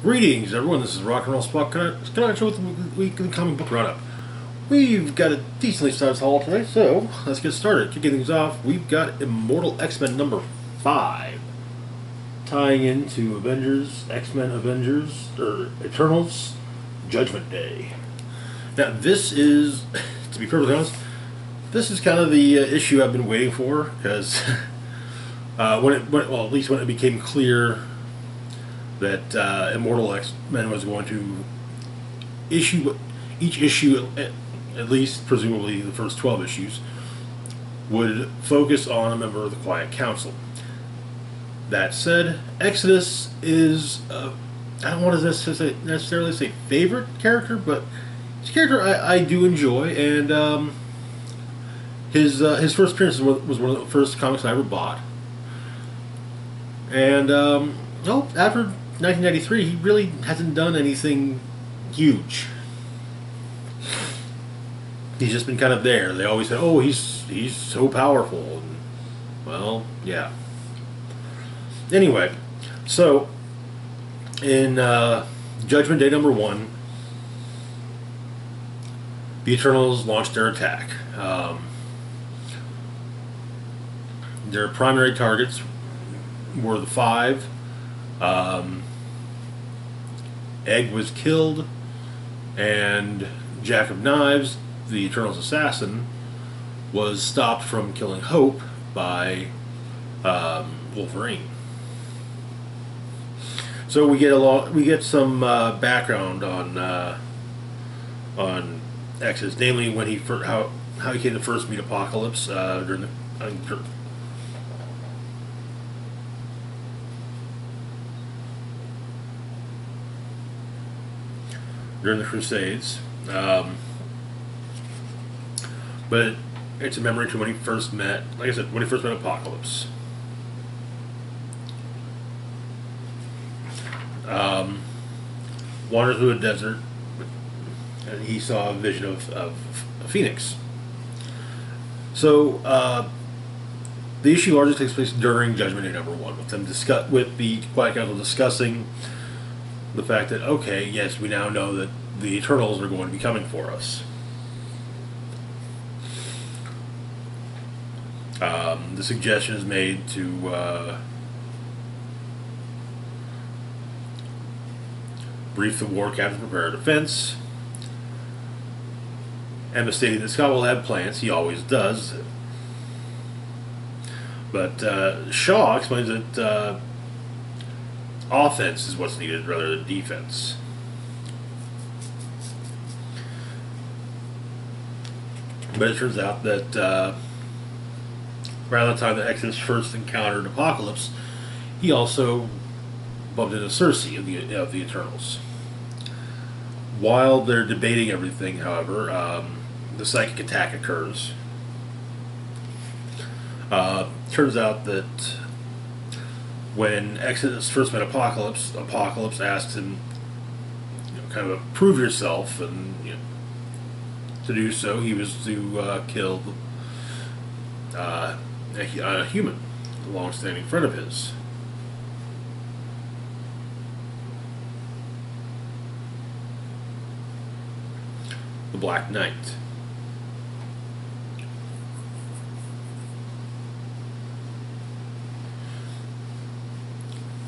Greetings, everyone. This is Rock and Roll Spock Connection with the weekly comic book roundup. We've got a decently sized haul today, so let's get started. To get things off, we've got Immortal X Men number five, tying into Avengers, X Men Avengers, or Eternals, Judgment Day. Now, this is, to be perfectly honest, this is kind of the uh, issue I've been waiting for because uh, when it, when, well, at least when it became clear that uh, Immortal X Men was going to issue each issue, at, at least presumably the first 12 issues, would focus on a member of the Quiet Council. That said, Exodus is, uh, I don't want to necessarily, say favorite character, but it's a character I, I do enjoy, and um, his uh, his first appearance was one of the first comics I ever bought. And, um, well, after 1993, he really hasn't done anything huge. He's just been kind of there. They always say, "Oh, he's he's so powerful." And, well, yeah. Anyway, so in uh, Judgment Day number one, the Eternals launched their attack. Um, their primary targets were the five. Um, Egg was killed, and Jack of Knives, the Eternal's assassin, was stopped from killing Hope by um, Wolverine. So we get a lot, we get some uh, background on uh, on Exodus, namely when he how how he came to first meet Apocalypse uh, during the during the Crusades. Um, but it's a memory to when he first met, like I said, when he first met Apocalypse. Um, through a desert, and he saw a vision of, of a phoenix. So uh, the issue largely takes place during Judgment Day number one, with them discuss with the Quiet Council discussing the fact that okay, yes, we now know that the Eternals are going to be coming for us. Um, the suggestion is made to uh, brief the war captain, prepare a defense. Emma stating that Scott will have plans, he always does. But uh, Shaw explains that uh, offense is what's needed rather than defense. But it turns out that uh, around the time that Exodus first encountered Apocalypse, he also bumped into Circe of the, of the Eternals. While they're debating everything, however, um, the psychic attack occurs. Uh, turns out that when Exodus first met Apocalypse, Apocalypse asked him, you know, kind of prove yourself, and you know, to do so, he was to uh, kill uh, a, a, human, a long-standing friend of his. The Black Knight.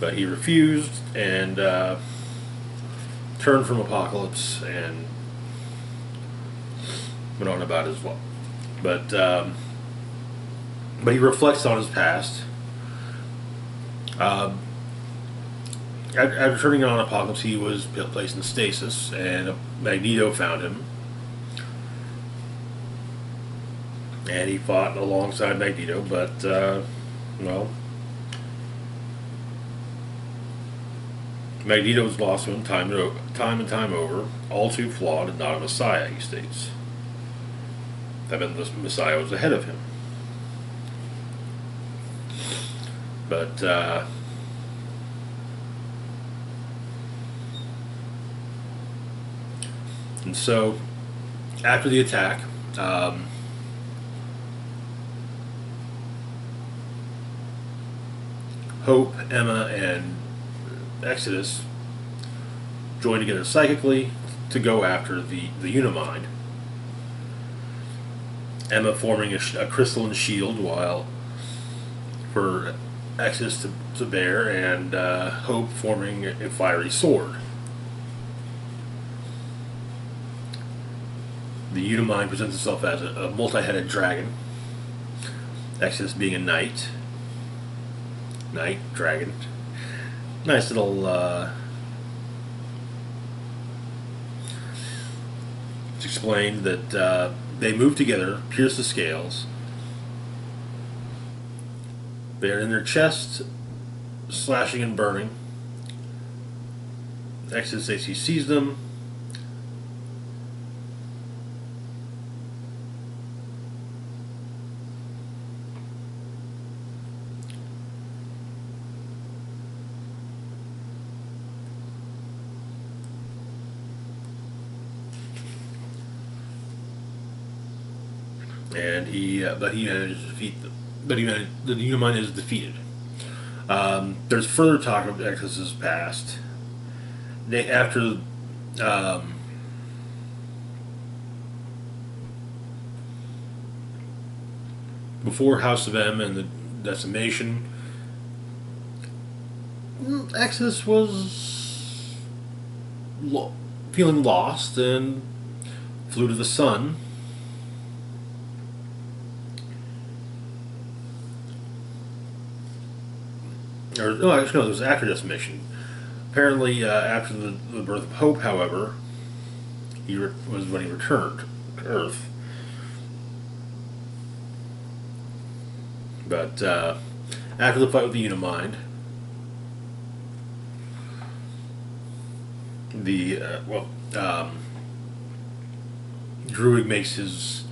But he refused and uh, turned from Apocalypse and went on about his well. But um, but he reflects on his past. Um, after turning on Apocalypse, he was placed in stasis, and Magneto found him. And he fought alongside Magneto, but, uh, well, Magneto was lost him time and, time and time over, all too flawed and not a messiah, he states. That meant the messiah was ahead of him. But, uh, and so, after the attack, um, Hope, Emma, and Exodus join together psychically to go after the, the Unimind. Emma forming a, a crystalline shield while for Exodus to, to bear, and uh, Hope forming a fiery sword. The Unimind presents itself as a, a multi headed dragon, Exodus being a knight. Knight, dragon. Nice little. Uh, it's explained that uh, they move together, pierce the scales. They are in their chest, slashing and burning. Exodus AC sees them. and he uh, but he managed to defeat them. But he managed, the Unimind is defeated. Um, there's further talk of Exodus's past. They after um, before House of M and the decimation, Exodus was lo- feeling lost and flew to the sun. Or no, actually, no, it was after this mission. Apparently, uh, after the, the birth of Hope, however, he was when he returned to Earth. But uh, after the fight with the Unimind, the uh, well, um, Druig makes his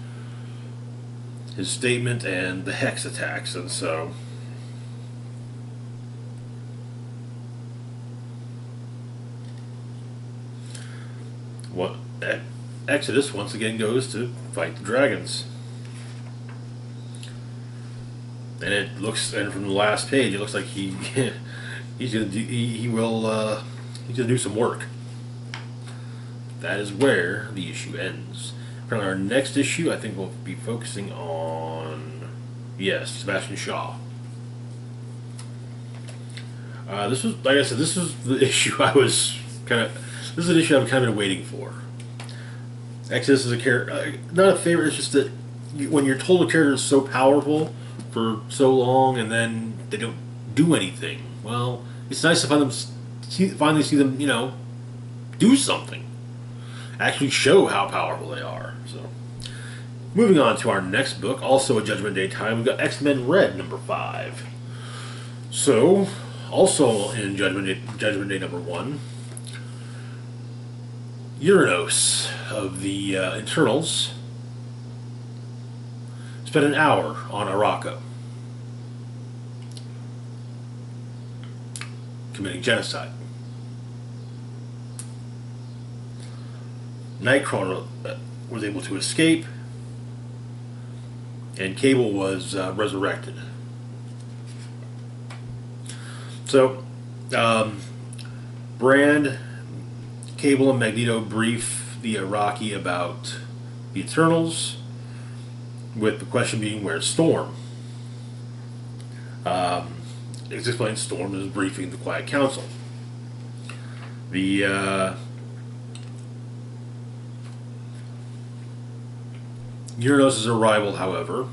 his statement, and the Hex attacks, and so. what Exodus once again goes to fight the dragons. And it looks, and from the last page, it looks like he he's gonna do, he, he will uh, he's gonna do some work. That is where the issue ends. Apparently, our next issue, I think, we'll be focusing on yes, Sebastian Shaw. Uh, this was, like I said, this was the issue I was kind of this is an issue I've kind of been waiting for. Exodus is a character, uh, not a favorite. It's just that when you're told a character is so powerful for so long, and then they don't do anything. Well, it's nice to find them, see, finally see them, you know, do something, actually show how powerful they are. So, moving on to our next book, also a Judgment Day time. We've got X Men Red number five. So, also in Judgment Day, Judgment Day number one, Uranos of the uh, Eternals spent an hour on Arakko, committing genocide. Nightcrawler uh, was able to escape, and Cable was uh, resurrected. So, um, Brand Cable and Magneto brief the Arakkii about the Eternals, with the question being where's Storm? Um, it's explained Storm is briefing the Quiet Council. The uh, Uranos' arrival, however,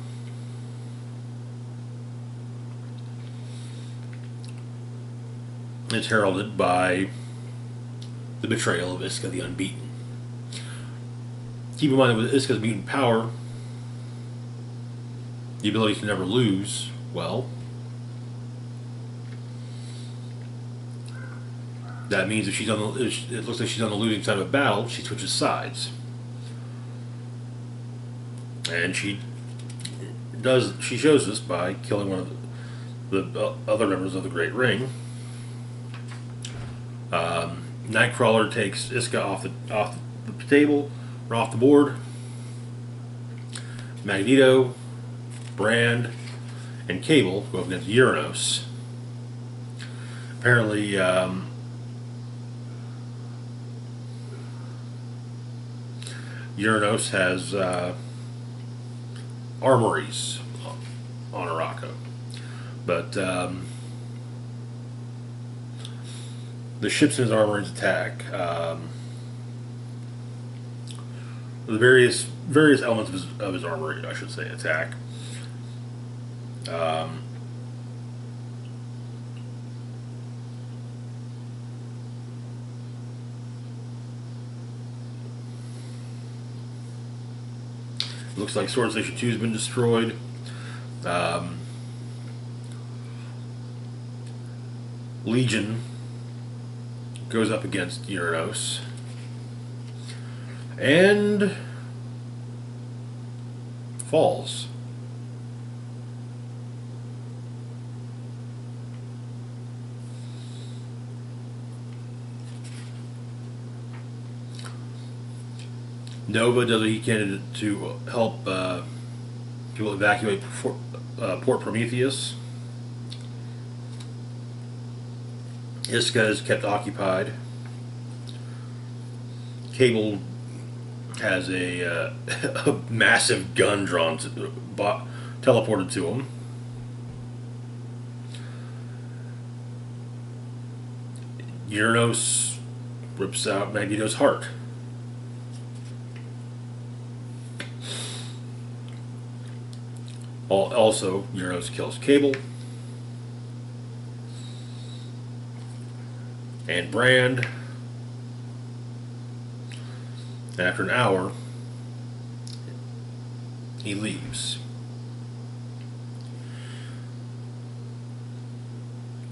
is heralded by the betrayal of Isca the Unbeaten. Keep in mind that with Isca's mutant power, the ability to never lose, well, that means if she's on the, it looks like she's on the losing side of a battle, she switches sides, and she does. She shows this by killing one of the, the uh, other members of the Great Ring. Um, Nightcrawler takes Isca off the off the table or off the board. Magneto, Brand, and Cable go up against Uranos. Apparently, um, Uranos has uh, armories on Arakko. But um, the ships in his armories attack. Um, the various various elements of his, of his armory, I should say, attack. Um, looks like Sword Station 2 has been destroyed. Um, Legion goes up against Uranos. And falls. Nova does what he can to help uh, people evacuate Port, uh, Port Prometheus. Isca is kept occupied. Cable has a, uh, a massive gun drawn to, teleported to him. Uranos rips out Magneto's heart. Also, Uranos kills Cable. And Brand. After an hour, he leaves.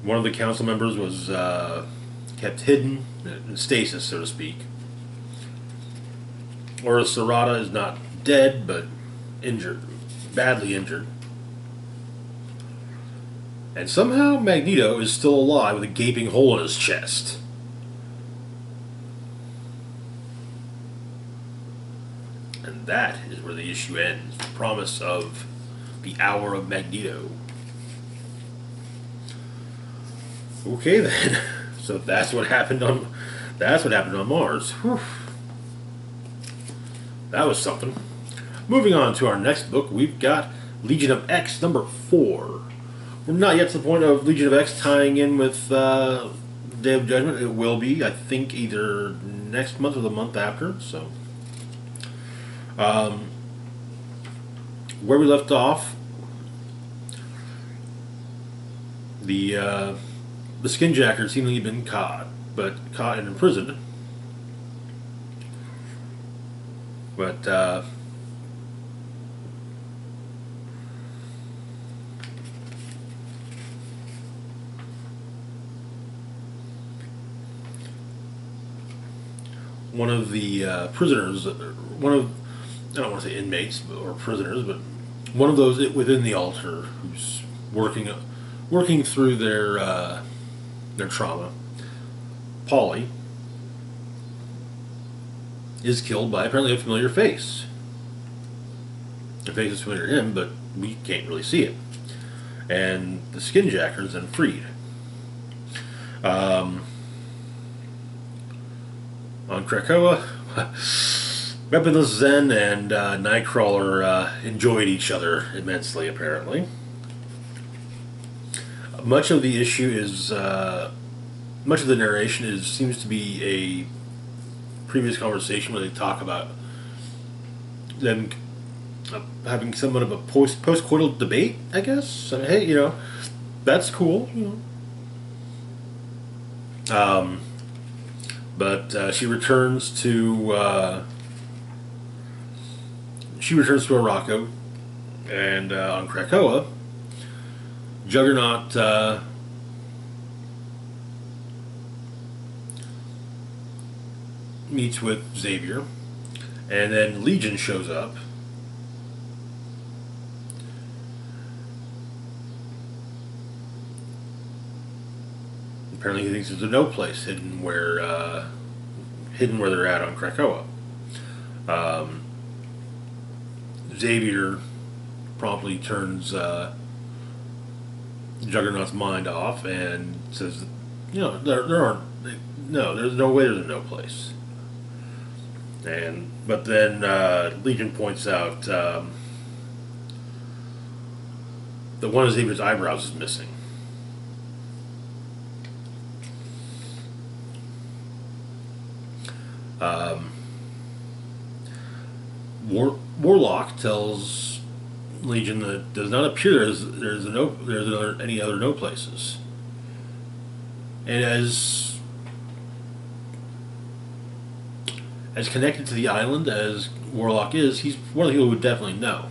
One of the council members was uh, kept hidden in stasis, so to speak. Ora Serrata is not dead, but injured, badly injured. And somehow Magneto is still alive with a gaping hole in his chest. And that is where the issue ends. The promise of the hour of Magneto. Okay then. So that's what happened on that's what happened on Mars. Whew. That was something. Moving on to our next book, we've got Legion of X number four. Not yet to the point of Legion of X tying in with uh, Day of Judgment. It will be, I think, either next month or the month after. So, um, where we left off, the uh, the skinjackers seemingly been caught, but caught and imprisoned. But uh, one of the uh, prisoners, one of I don't want to say inmates or prisoners, but one of those within the altar who's working working through their uh, their trauma. Polly is killed by apparently a familiar face. The face is familiar to him, but we can't really see it. And the skinjacker is then freed. Um, on Krakoa, Weaponless Zen and uh, Nightcrawler uh, enjoyed each other immensely, apparently. Much of the issue is, uh, much of the narration is seems to be a previous conversation where they talk about them uh, having somewhat of a post postcoital debate. I guess. I mean, hey, you know, that's cool. You know. Um, but uh, she returns to uh, she returns to Arakko, and uh, on Krakoa, Juggernaut uh, meets with Xavier, and then Legion shows up. Apparently, he thinks there's a no place hidden where uh, hidden where they're at on Krakoa. Um, Xavier promptly turns uh, Juggernaut's mind off and says, "You know, there, there aren't. No, there's no way. There's a no place." And but then uh, Legion points out um, that one of Xavier's eyebrows is missing. Um, War, Warlock tells Legion that does not appear there's there's no there's other, any other no places. And as as connected to the island as Warlock is, he's one of the people who would definitely know.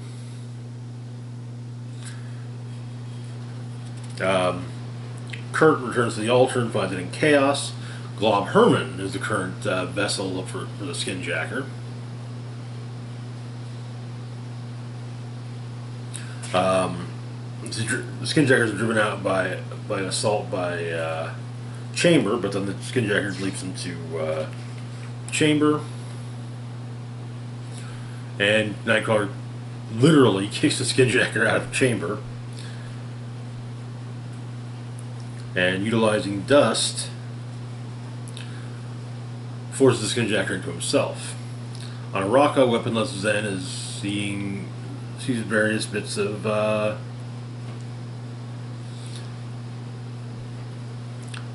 Um, Kurt returns to the altar and finds it in chaos. Glob Herman is the current uh, vessel for, for the Skinjacker. Um, the Skinjackers are driven out by by an assault by uh, Chamber, but then the Skinjacker leaps into uh, Chamber, and Nightcrawler literally kicks the Skinjacker out of Chamber, and utilizing dust forces the Skinjacker into himself. On Arakko, weaponless Zen is seeing sees various bits of uh,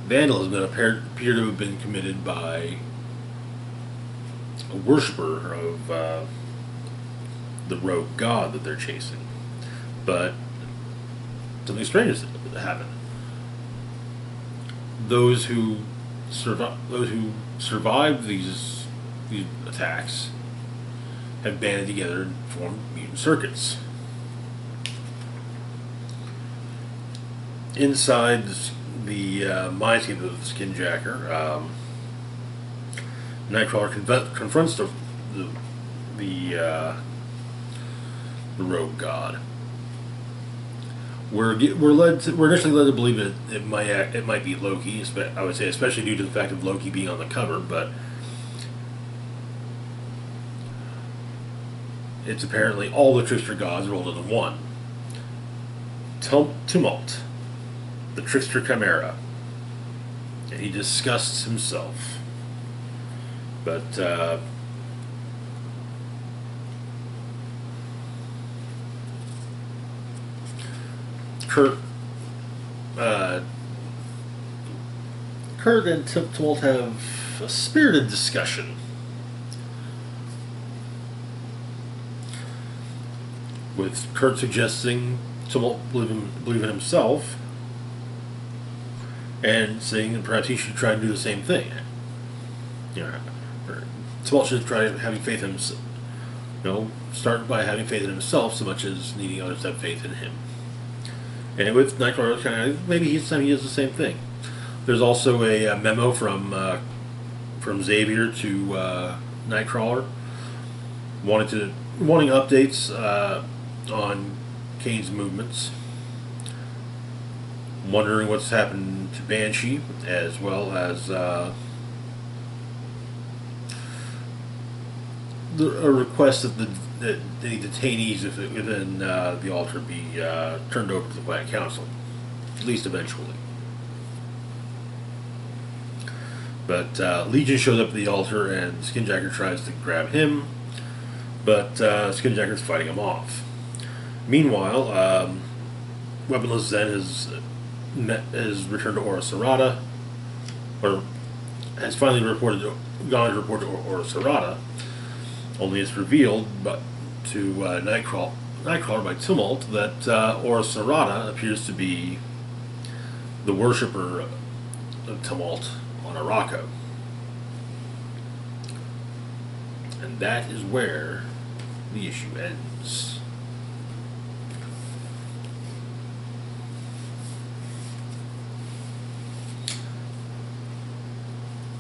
vandalism that appear, appear to have been committed by a worshiper of uh, the rogue god that they're chasing. But something strange has happened. Those who survive, those who survived these these attacks have banded together and formed mutant circuits. Inside the uh, mindscape of the Skinjacker, um, Nightcrawler confronts the the the, uh, the rogue god. We're we're led to, we're initially led to believe it it might it might be Loki. I would say especially due to the fact of Loki being on the cover, but it's apparently all the trickster gods rolled into one. Tumult, the trickster chimera, and he disgusts himself. But uh, Kurt, uh, Kurt and Tumult have a spirited discussion with Kurt suggesting to believe in, believe in himself and saying that perhaps he should try to do the same thing. Know, Tumult should try having faith in himself. You know, start by having faith in himself so much as needing others to have faith in him. And with Nightcrawler, maybe he's he does the same thing. There's also a, a memo from uh, from Xavier to uh, Nightcrawler, wanting to wanting updates. Uh, on Kane's movements, wondering what's happened to Banshee, as well as uh, the, a request that, the, that any detainees within uh, the altar be uh, turned over to the Black Council, at least eventually. But uh, Legion shows up at the altar, and Skinjacker tries to grab him, but uh, Skinjacker's fighting him off. Meanwhile, um, Weaponless Zen has met, has returned to Ora or has finally reported gone to report to Ora. Only it's revealed, but to uh, Nightcrawler, Nightcrawler by Tumult that uh, Ora Serrata appears to be the worshipper of Tumult on Arakko. And that is where the issue ends.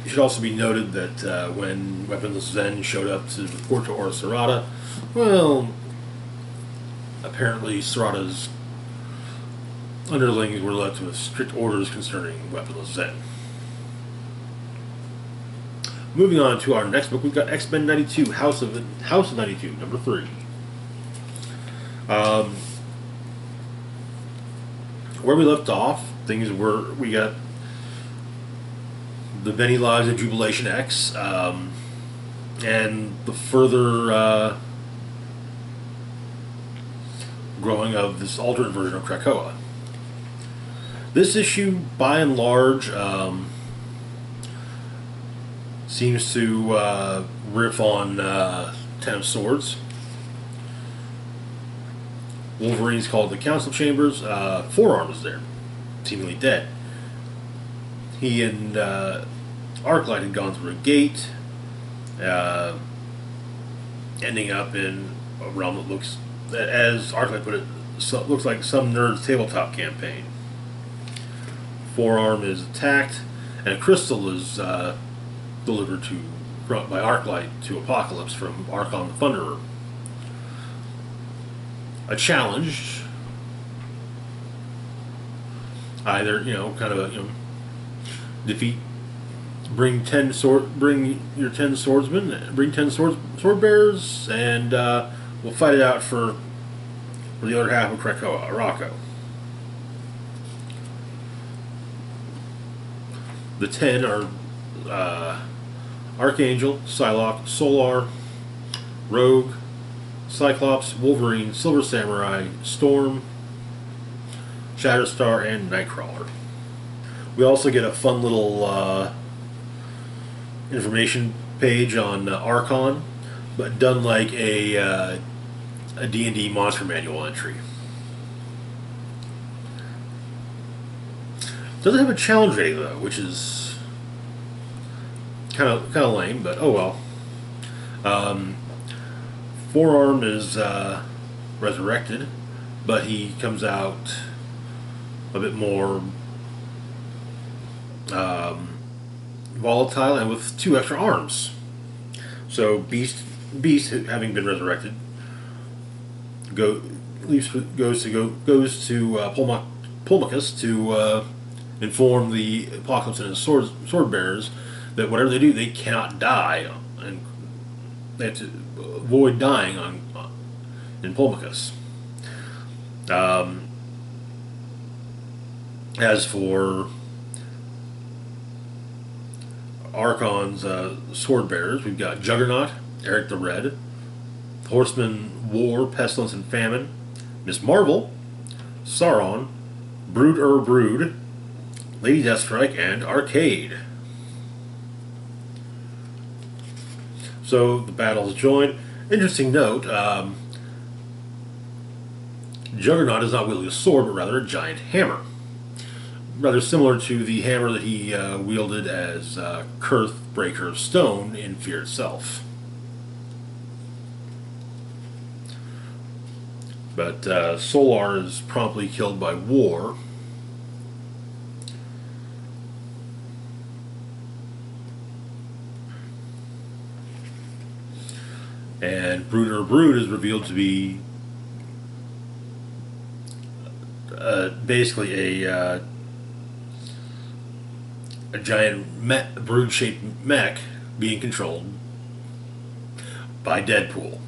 It should also be noted that uh, when Weaponless Zen showed up to report to Ora Serrata, well, apparently Serrata's underlings were left with strict orders concerning Weaponless Zen. Moving on to our next book, we've got X Men '92, House of House of '92, number three. Um, where we left off, things were we got the many lives of Jubilation X. Um, and the further uh, growing of this alternate version of Krakoa. This issue, by and large, um, seems to uh, riff on uh, Ten of Swords. Wolverine's called the Council Chambers. Uh, Four-Arm is there, seemingly dead. He and uh, Arclight had gone through a gate, uh, ending up in a realm that looks, as Arclight put it, so, looks like some nerd's tabletop campaign. Four-Arm is attacked, and a crystal is uh, delivered to brought by Arclight to Apocalypse from Archon the Thunderer. A challenge, either you know, kind of a you know, defeat, bring ten sword, bring your ten swordsmen, bring ten sword sword bearers, and uh, we'll fight it out for for the other half of Krakoa, Arakko. The ten are uh, Archangel, Psylocke, Solar, Rogue, Cyclops, Wolverine, Silver Samurai, Storm, Shatterstar, and Nightcrawler. We also get a fun little uh, information page on uh, Archon, but done like a uh, a D&D monster manual entry. Doesn't have a challenge rating though, which is kind of kind of lame, but oh well. Um, Four-Arm is uh, resurrected, but he comes out a bit more um, volatile and with two extra arms. So Beast, Beast, having been resurrected, go leaves goes to go goes to uh, Pulmachus to uh, inform the Apocalypse and his sword sword bearers that whatever they do, they cannot die, and they have to avoid dying on, in Pulmachus. Um, as for Archon's uh, sword bearers, we've got Juggernaut, Eric the Red, Horseman War, Pestilence, and Famine, Miss Marvel, Sauron, Brood Ur Brood, Lady Deathstrike, and Arcade. So the battles join. Interesting note um, Juggernaut is not wielding a sword, but rather a giant hammer. Rather similar to the hammer that he uh, wielded as uh, Kurth, Breaker of Stone in Fear itself. But uh, Solar is promptly killed by War. and Brood Ur Brood is revealed to be uh, basically a uh, a giant me- brood-shaped mech being controlled by Deadpool.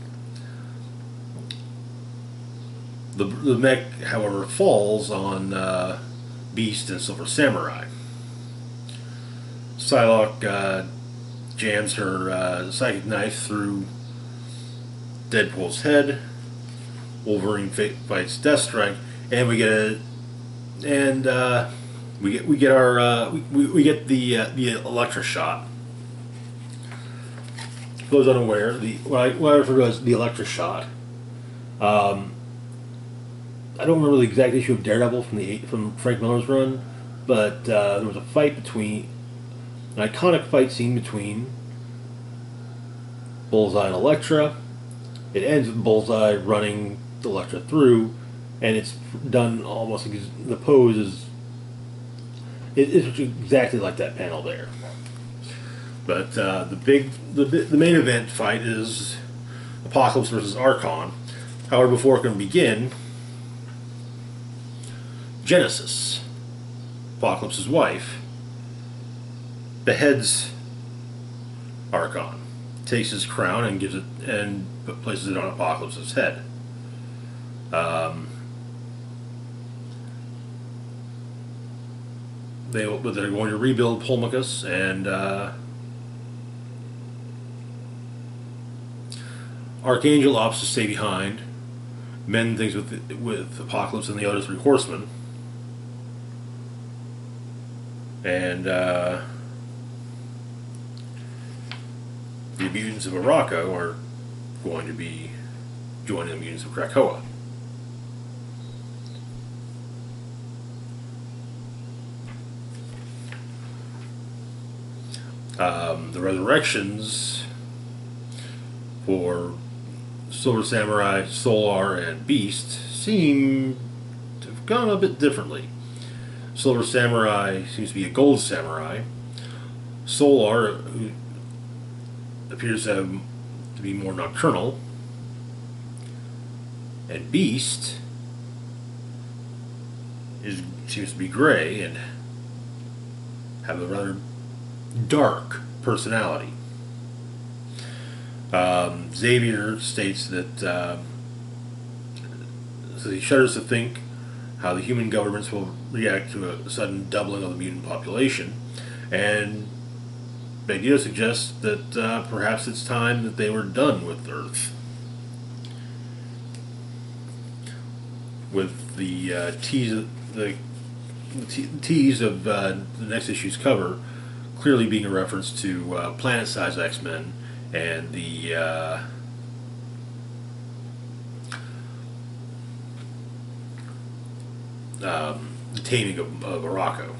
The, the mech, however, falls on uh, Beast and Silver Samurai. Psylocke uh, jams her uh, psychic knife through Deadpool's head. Wolverine fights Deathstrike, and we get a and uh, we get we get our uh, we, we get the uh, the Elektra shot. For those unaware, the what I, what I refer to as the Elektra shot. Um, I don't remember the exact issue of Daredevil from the from Frank Miller's run, but uh, there was a fight between an iconic fight scene between Bullseye and Elektra it ends with Bullseye running Elektra through, and it's done almost the pose is it's exactly like that panel there. But uh, the big the the main event fight is Apocalypse versus Archon. However, before it can begin, Genesis, Apocalypse's wife, beheads Archon, takes his crown and gives it and places it on Apocalypse's head. Um, they they're going to rebuild Pulmachus and uh, Archangel opts to stay behind, mend things with with Apocalypse and the other three horsemen, and uh, the mutants of Arakko are going to be joining the mutants of Krakoa. Um, the resurrections for Silver Samurai, Solar, and Beast seem to have gone a bit differently. Silver Samurai seems to be a gold samurai. Solar, who appears to, have, to be more nocturnal. And Beast is seems to be gray and have a rather dark personality. Um, Xavier states that uh, so he shudders to think how the human governments will react to a sudden doubling of the mutant population, and Magneto suggests that uh, perhaps it's time that they were done with Earth. With the uh, tease, the tease of uh, the next issue's cover clearly being a reference to uh, planet-sized X-Men and the uh, um, the taming of, of Arakko,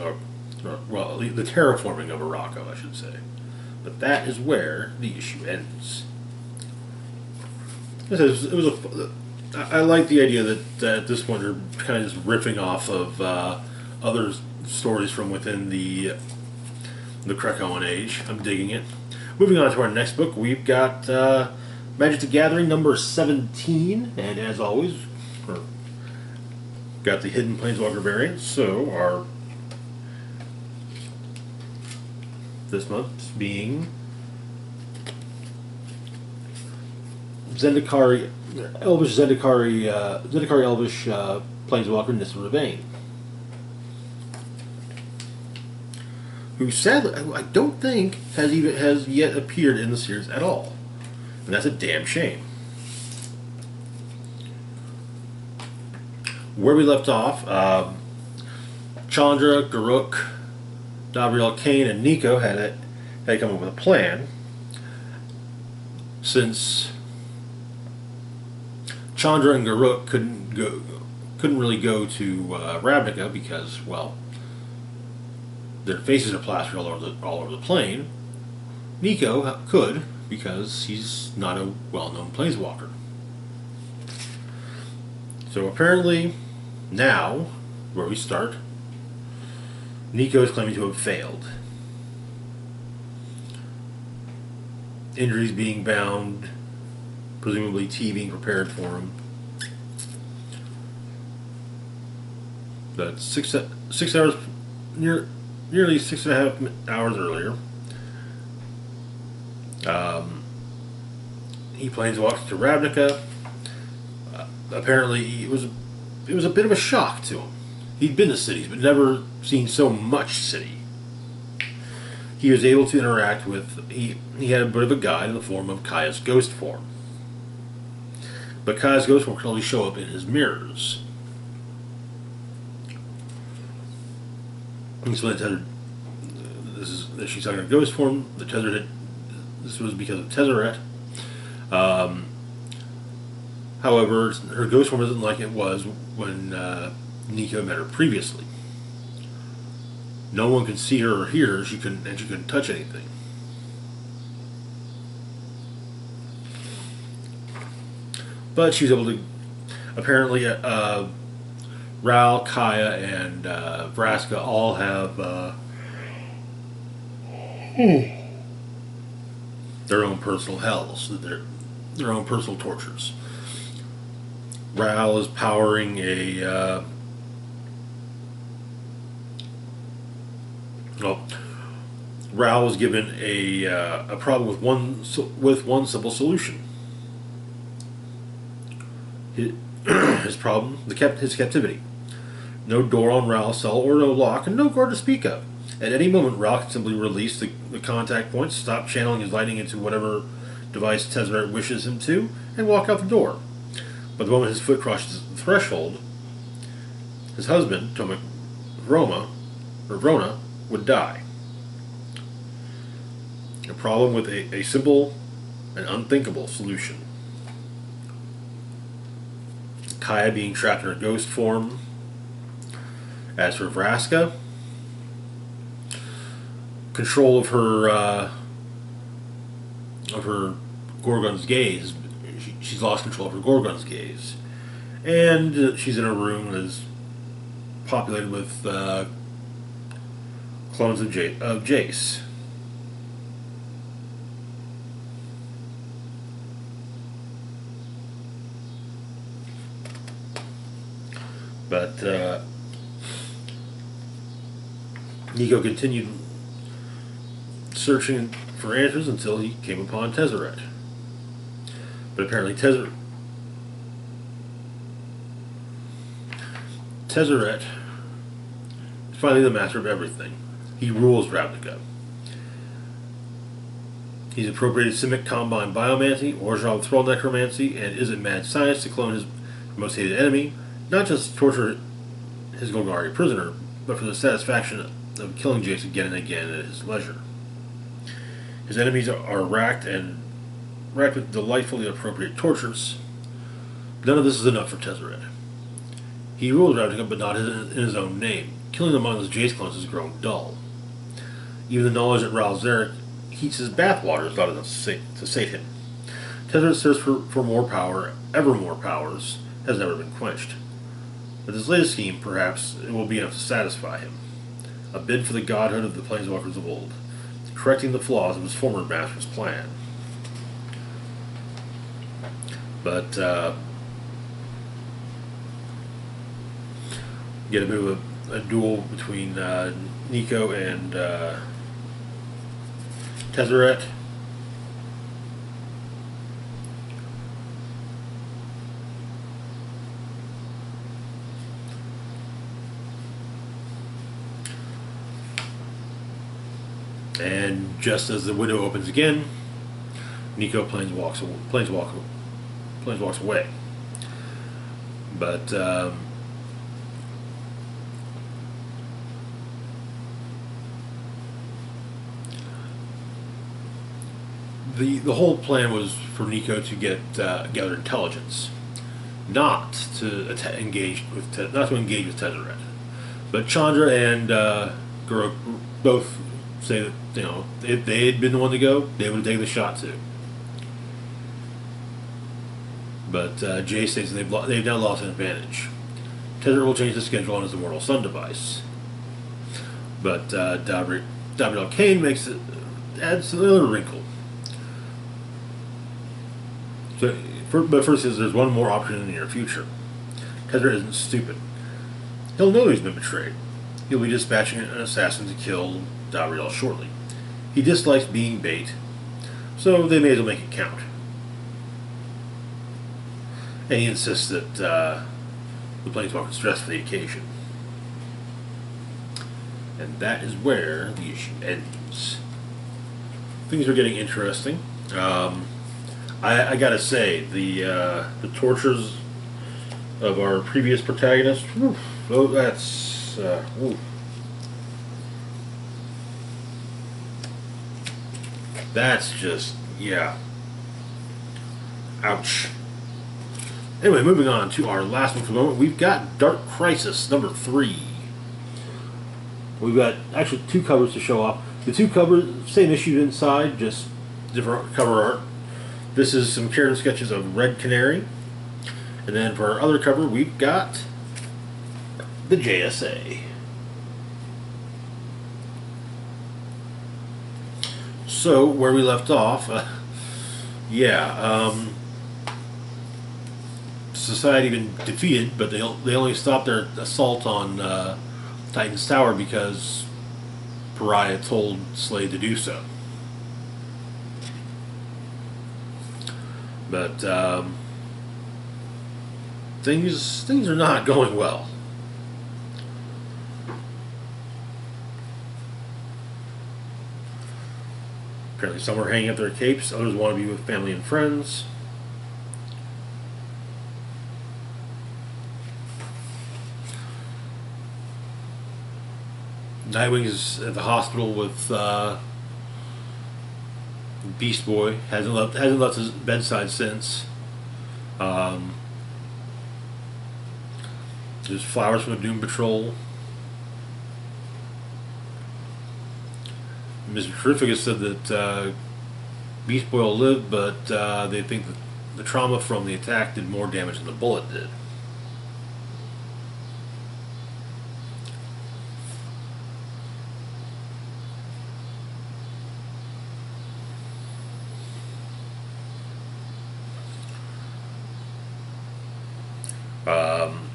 or, or, well, the terraforming of Arakko, I should say. But that is where the issue ends. Was, it was a, I like the idea that uh, at this point they're kind of just riffing off of uh, other stories from within the the Krakoan Age. I'm digging it. Moving on to our next book, we've got uh, Magic the Gathering number 17, and as always, got the Hidden Planeswalker variant, So our this month being Zendikari, Elvish Zendikari, uh, Zendikari Elvish uh, Planeswalker Nissa Revane. Who sadly I don't think has even has yet appeared in the series at all, and that's a damn shame. Where we left off, um, Chandra, Garruk, Gabrielle Kane, and Niko had it had come up with a plan. Since Chandra and Garruk couldn't go, couldn't really go to uh, Ravnica because, well, their faces are plastered all over the, all over the plane. Niko could because he's not a well-known planeswalker. So apparently, now, where we start, Niko is claiming to have failed. Injuries being bound, presumably tea being prepared for him. But six six hours near nearly six and a half hours earlier. Um, he planeswalks to Ravnica. Uh, apparently, it was it was a bit of a shock to him. He'd been to cities, but never seen so much city. He was able to interact with he he had a bit of a guide in the form of Kaya's ghost form. But Kaya's ghost form only show up in his mirrors. Explained Tethered. This is that she's talking about ghost form. The Tethered. This was because of Tezzeret. Um, however, her ghost form isn't like it was when uh, Niko met her previously. No one could see her or hear her. She couldn't, and she couldn't touch anything. But she was able to. Apparently, uh, Ral, Kaya, and uh, Vraska all have uh, their own personal hells, their their own personal tortures. Ral is powering a uh, well. Ral was given a uh, a problem with one with one simple solution. His, his problem, the kept his captivity. No door on Ral's cell or no lock, and no guard to speak of. At any moment, Ral can simply release the, the contact points, stop channeling his lightning into whatever device Tezzeret wishes him to, and walk out the door. But the moment his foot crosses the threshold, his husband, Tomik Roma, or Vrona, would die. A problem with a, a simple and unthinkable solution. Kaya being trapped in her ghost form. As for Vraska, control of her uh, of her Gorgon's gaze. She, she's lost control of her Gorgon's gaze, and uh, she's in a room that's populated with uh, clones of, J- of Jace. But uh, Niko continued searching for answers until he came upon Tezzeret. But apparently Tezzeret Tezzeret is finally the master of everything. He rules Ravnica. He's appropriated Simic Combine Biomancy, Orzhov Thrall Necromancy, and Izzet mad science to clone his most hated enemy, not just to torture his Golgari prisoner, but for the satisfaction of killing Jace again and again at his leisure. His enemies are racked and racked with delightfully appropriate tortures. None of this is enough for Tezzeret. He rules Ravnica, but not in his own name. Killing among his Jace clones has grown dull. Even the knowledge that Zarek heats his bathwater is not enough to sate, to him. Tezzeret's thirst for, for more power, ever more powers, has never been quenched. With his latest scheme, perhaps, it will be enough to satisfy him. A bid for the godhood of the Planeswalkers of old, correcting the flaws of his former master's plan. But, uh, get a bit of a, a duel between uh, Niko and uh, Tezzeret. And just as the window opens again, Niko planes walks planes walk planes walks away. But um, the the whole plan was for Niko to get uh, gather intelligence, not to engage with not to engage with Tezzeret. But Chandra and uh, both say that you know if they had been the one to go, they would have taken the shot too. But uh, Jay says they've, lo- they've now lost an advantage. Tezzeret will change the schedule on his Immortal Sun device. But uh, Gabriel Kane makes it adds another wrinkle. So, for, but first, is there's one more option in the near future. Tezzeret isn't stupid. He'll know he's been betrayed. He'll be dispatching an assassin to kill Dariel shortly. He dislikes being bait, so they may as well make it count. And he insists that uh, the planeswalkers dress for the occasion. And that is where the issue ends. Things are getting interesting. Um, I, I, gotta say, the uh, the tortures of our previous protagonist, whew, oh, that's uh, that's just yeah. Ouch. Anyway, moving on to our last one for the moment, we've got Dark Crisis number three. We've got actually two covers to show off. The two covers, same issue inside, just different cover art. This is some character sketches of Red Canary. And then for our other cover, we've got the JSA. So, where we left off, uh, yeah, um, society been defeated, but they, they only stopped their assault on uh, Titan's Tower because Pariah told Slade to do so. But um, things things are not going well. Apparently, some are hanging up their capes, others want to be with family and friends. Nightwing is at the hospital with uh, Beast Boy. hasn't left hasn't left his bedside since. Um, there's flowers from the Doom Patrol. Mr. Terrific said that uh, Beast Boy will live, but uh, they think that the trauma from the attack did more damage than the bullet did. Um,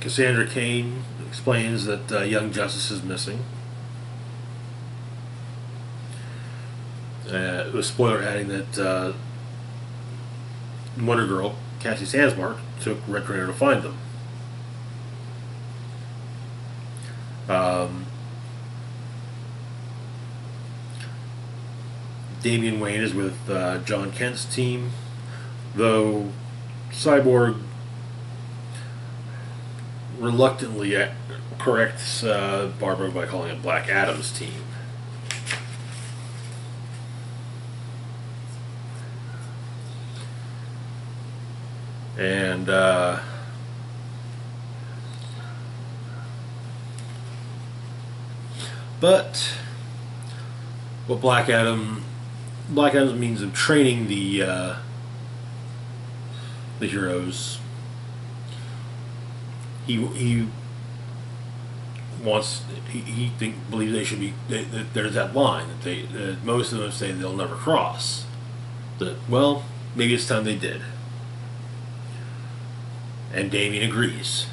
Cassandra Cain explains that uh, Young Justice is missing. Uh, with spoiler adding that uh, Wonder Girl, Cassie Sandsmark, took Red Tornado to find them. Um, Damian Wayne is with uh, Jon Kent's team, though Cyborg reluctantly corrects uh, Barbara by calling it Black Adam's team. And uh, but what Black Adam Black Adam means of training the uh, the heroes he he wants he, he think believes they should be that there's that line that they that most of them say they'll never cross. That well maybe it's time they did. And Damian agrees.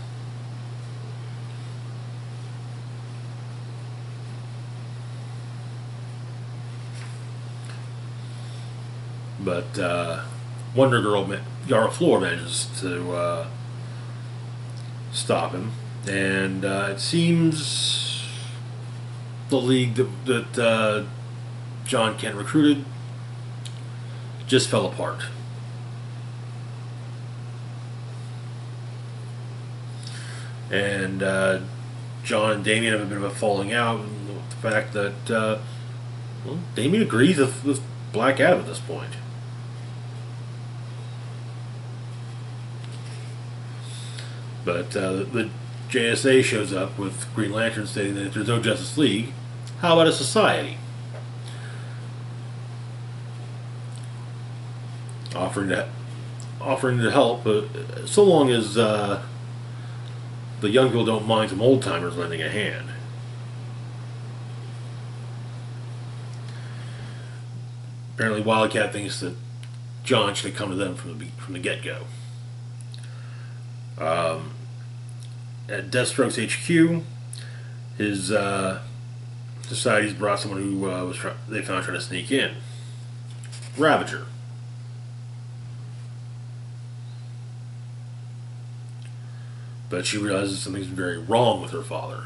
But uh, Wonder Girl, Yara Flor manages to uh, stop him, and uh, it seems the league that, that uh, Jon Kent recruited just fell apart. And uh, Jon and Damian have a bit of a falling out. The fact that uh, well, Damian agrees with, with Black Adam at this point. But uh, the JSA shows up with Green Lantern stating that if there's no Justice League, how about a society? Offering to offering to help, uh, so long as uh, the young people don't mind some old timers lending a hand. Apparently, Wildcat thinks that Jon should have come to them from the from the get go. Um, at Deathstroke's HQ, his uh, society's brought someone who uh, was try- they found trying to sneak in. Ravager. But she realizes something's very wrong with her father.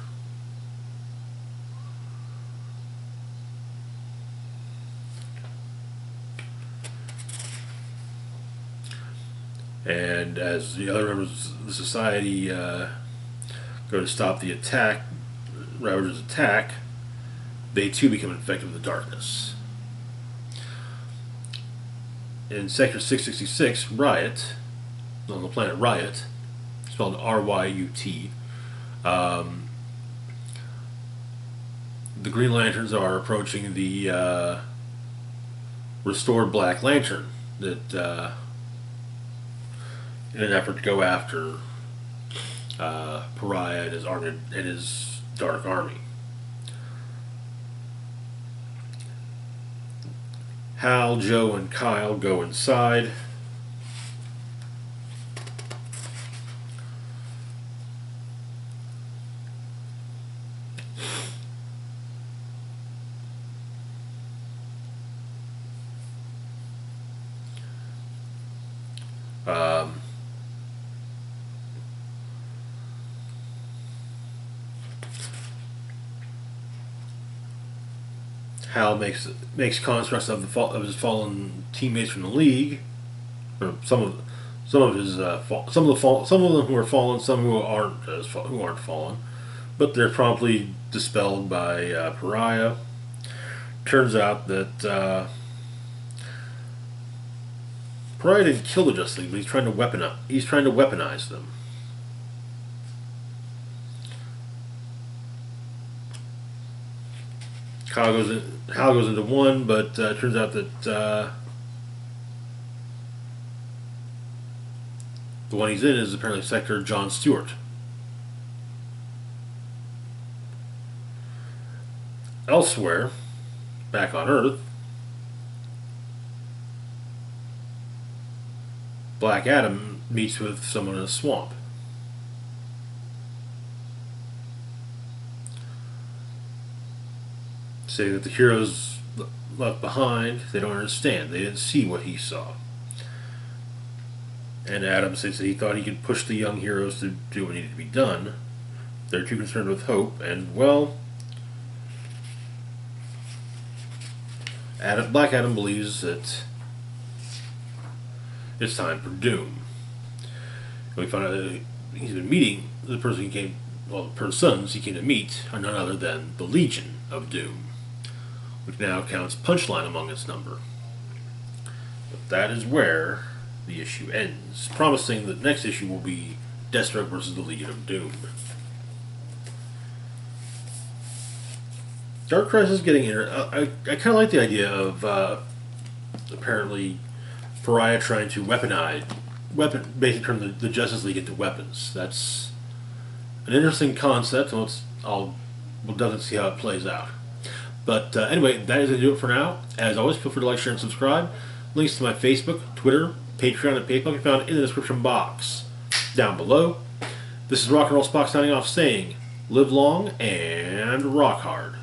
And as the other members of the society uh, go to stop the attack, Ravager's attack, they too become infected with the darkness. In Sector 666, Ryut, on the planet Ryut, spelled R Y U T, um, the Green Lanterns are approaching the uh, restored Black Lantern that, uh, in an effort to go after uh, Pariah and his armored and his dark army. Hal, Jo, and Kyle go inside. Um, Hal makes makes constructs of the fall, of his fallen teammates from the league, or some of some of his uh, fall, some of the fall, some of them who are fallen, some who aren't who aren't fallen, but they're promptly dispelled by uh, Pariah. Turns out that uh, Pariah didn't kill the Justice League, but he's trying to weaponize. He's trying to weaponize them. Kyle goes in, Hal goes into one, but uh, it turns out that uh, the one he's in is apparently Sector John Stewart. Elsewhere, back on Earth, Black Adam meets with someone in a swamp. Saying that the heroes left behind, they don't understand. They didn't see what he saw. And Adam says that he thought he could push the young heroes to do what needed to be done. They're too concerned with hope, and well, Adam, Black Adam believes that it's time for Doom. And we find out that he's been meeting the person he came, well, the persons he came to meet are none other than the Legion of Doom, which now counts Punchline among its number. But that is where the issue ends, promising that next issue will be Deathstroke versus the Legion of Doom. Dark Crisis is getting in. I, I, I kind of like the idea of uh, apparently Pariah trying to weaponize, weapon, basically turn the, the Justice League into weapons. That's an interesting concept, let's, I'll, we'll definitely see how it plays out. But uh, anyway, that is going to do it for now. As always, feel free to like, share, and subscribe. Links to my Facebook, Twitter, Patreon, and PayPal can be found in the description box down below. This is Rock and Roll Spock signing off saying, live long and rock hard.